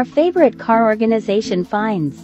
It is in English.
Our favorite car organization finds.